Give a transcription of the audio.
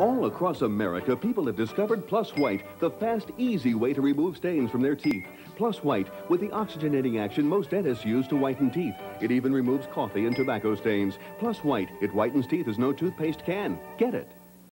All across America, people have discovered Plus White, the fast, easy way to remove stains from their teeth. Plus White, with the oxygenating action most dentists use to whiten teeth. It even removes coffee and tobacco stains. Plus White, it whitens teeth as no toothpaste can. Get it.